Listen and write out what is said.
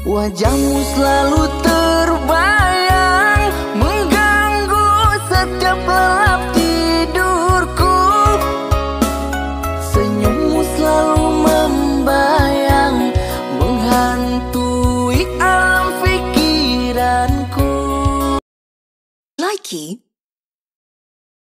Wajahmu selalu terbayang Mengganggu setiap lelap tidurku. Senyummu selalu membayang Menghantui alam pikiranku. Likey